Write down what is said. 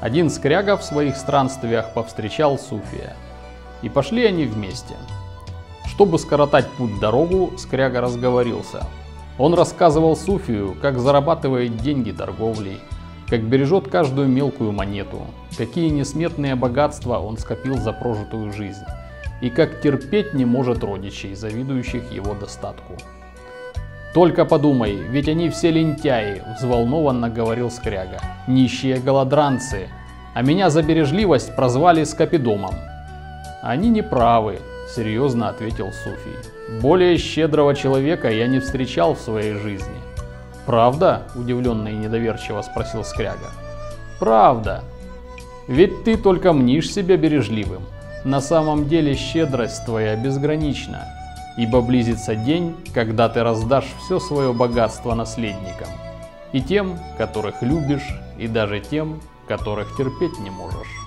Один скряга в своих странствиях повстречал Суфия. И пошли они вместе. Чтобы скоротать путь дорогу, скряга разговорился. Он рассказывал Суфию, как зарабатывает деньги торговлей, как бережет каждую мелкую монету, какие несметные богатства он скопил за прожитую жизнь, и как терпеть не может родичей, завидующих его достатку. «Только подумай, ведь они все лентяи», – взволнованно говорил Скряга. «Нищие голодранцы. А меня за бережливость прозвали Скопидомом». «Они не правы», – серьезно ответил Суфий. «Более щедрого человека я не встречал в своей жизни». «Правда?» – удивленно и недоверчиво спросил Скряга. «Правда. Ведь ты только мнишь себя бережливым. На самом деле щедрость твоя безгранична ибо близится день, когда ты раздашь все свое богатство наследникам, и тем, которых любишь, и даже тем, которых терпеть не можешь.